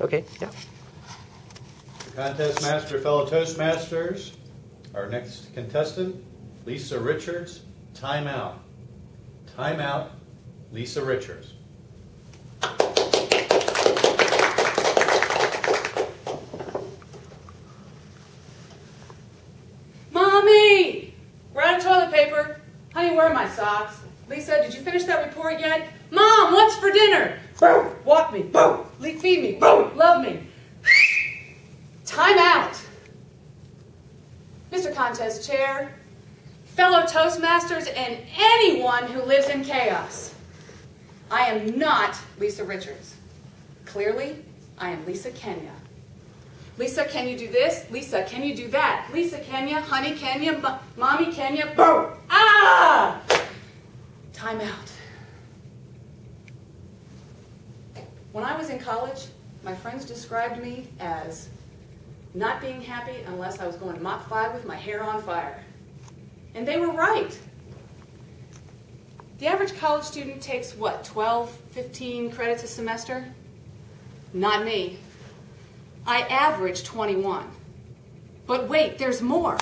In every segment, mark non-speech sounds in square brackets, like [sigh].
Okay, yeah. The contest master, fellow Toastmasters, our next contestant, Lisa Richards, time out. Time out, Lisa Richards. Mommy! We're out of toilet paper. Honey, where are my socks? Lisa, did you finish that report yet? Mom, what's for dinner? Walk me. Boom. Feed me. Boom. Love me. Time out. Mr. Contest Chair, fellow Toastmasters, and anyone who lives in chaos. I am not Lisa Richards. Clearly, I am Lisa Kenya. Lisa, can you do this? Lisa, can you do that? Lisa, Kenya, honey, Kenya, mommy, Kenya, boom! Ah! Time out. When I was in college, my friends described me as not being happy unless I was going to Mach 5 with my hair on fire. And they were right. The average college student takes, what, 12, 15 credits a semester? Not me. I average 21. But wait, there's more.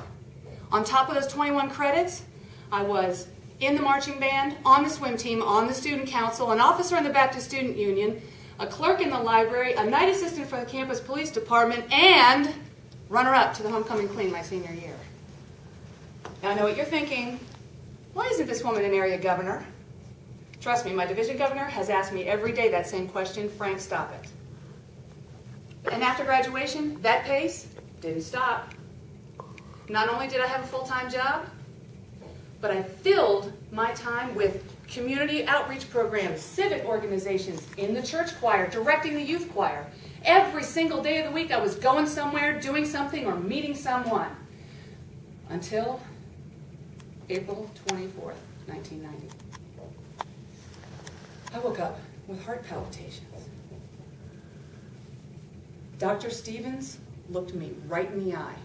On top of those 21 credits, I was in the marching band, on the swim team, on the student council, an officer in the Baptist Student Union, a clerk in the library, a night assistant for the campus police department, and runner-up to the homecoming queen my senior year. Now I know what you're thinking. Why isn't this woman an area governor? Trust me, my division governor has asked me every day that same question. Frank, stop it. And after graduation, that pace didn't stop. Not only did I have a full-time job, but I filled my time with community outreach programs, civic organizations, in the church choir, directing the youth choir. Every single day of the week I was going somewhere, doing something, or meeting someone. Until April 24th, 1990. I woke up with heart palpitations. Dr. Stevens looked me right in the eye.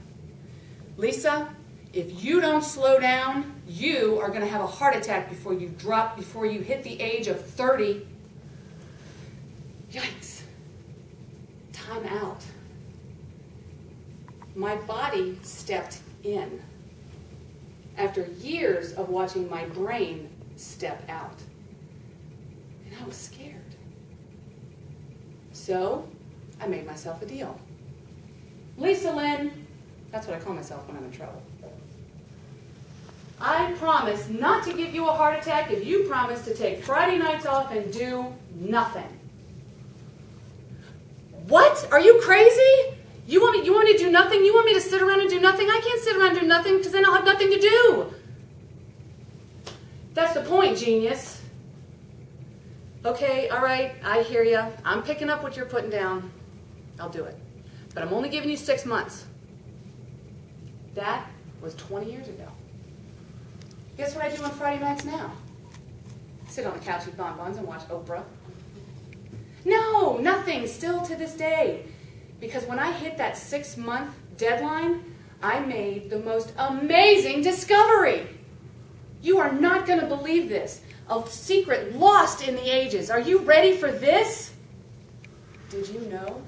Lisa, if you don't slow down, you are going to have a heart attack before you drop, before you hit the age of 30. Yikes. Time out. My body stepped in after years of watching my brain step out. And I was scared. So I made myself a deal. Lisa Lynn, that's what I call myself when I'm in trouble. I promise not to give you a heart attack if you promise to take Friday nights off and do nothing. What? Are you crazy? You want me, you want me to do nothing? You want me to sit around and do nothing? I can't sit around and do nothing because then I'll have nothing to do. That's the point, genius. Okay, all right, I hear you. I'm picking up what you're putting down. I'll do it. But I'm only giving you six months. That was 20 years ago. Guess what I do on Friday nights now? Sit on the couch with bonbons and watch Oprah. No, nothing, still to this day. Because when I hit that six month deadline, I made the most amazing discovery. You are not going to believe this. A secret lost in the ages. Are you ready for this? Did you know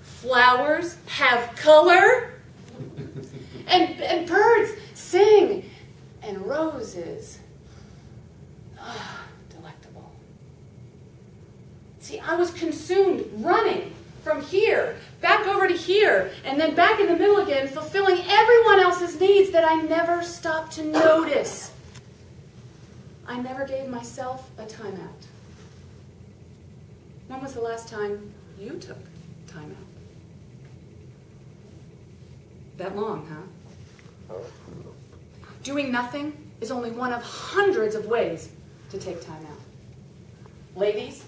flowers have color? [laughs] and, and birds sing. And roses. Ah, delectable. See, I was consumed running from here, back over to here, and then back in the middle again, fulfilling everyone else's needs that I never stopped to notice. I never gave myself a timeout. When was the last time you took time out? That long, huh? Doing nothing is only one of hundreds of ways to take time out. Ladies,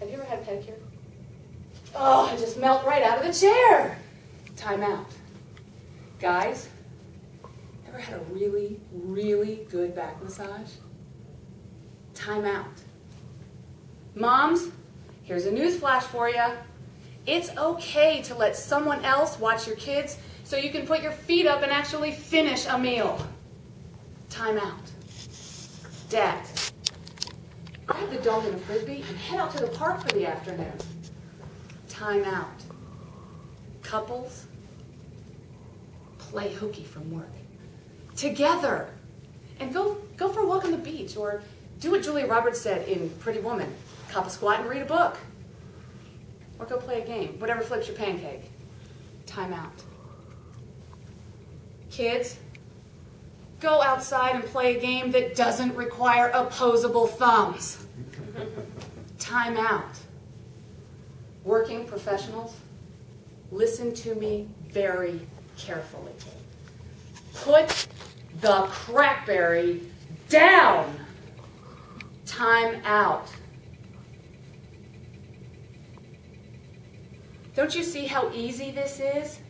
have you ever had a pedicure? Oh, I just melt right out of the chair. Time out. Guys, ever had a really, really good back massage? Time out. Moms, here's a news flash for you. It's okay to let someone else watch your kids so you can put your feet up and actually finish a meal. Time out. Dad, grab the dog and a frisbee and head out to the park for the afternoon. Time out. Couples play hooky from work together and go go for a walk on the beach or do what Julia Roberts said in Pretty Woman: cop a squat and read a book, or go play a game, whatever flips your pancake. Time out. Kids, go outside and play a game that doesn't require opposable thumbs. Time out. Working professionals, listen to me very carefully. Put the crackberry down. Time out. Don't you see how easy this is?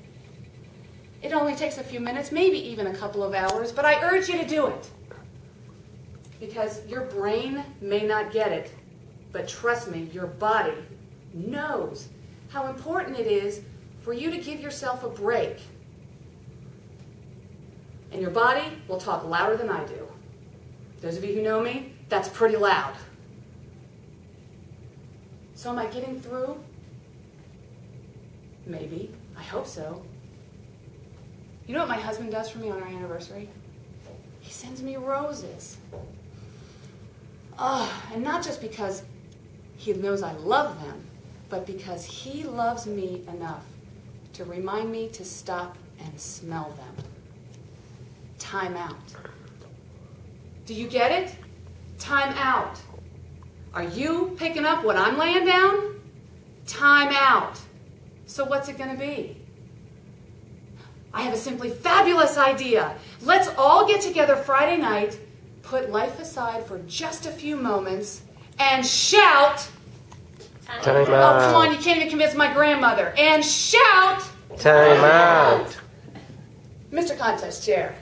It only takes a few minutes, maybe even a couple of hours, but I urge you to do it. Because your brain may not get it, but trust me, your body knows how important it is for you to give yourself a break. And your body will talk louder than I do. Those of you who know me, that's pretty loud. So, am I getting through? Maybe. I hope so. You know what my husband does for me on our anniversary? He sends me roses. Oh, and not just because he knows I love them, but because he loves me enough to remind me to stop and smell them. Time out. Do you get it? Time out. Are you picking up what I'm laying down? Time out. So, what's it going to be? I have a simply fabulous idea. Let's all get together Friday night, put life aside for just a few moments, and shout. Time Oh, come on, you can't even convince my grandmother. And shout, Time out. Mr. Contest Chair.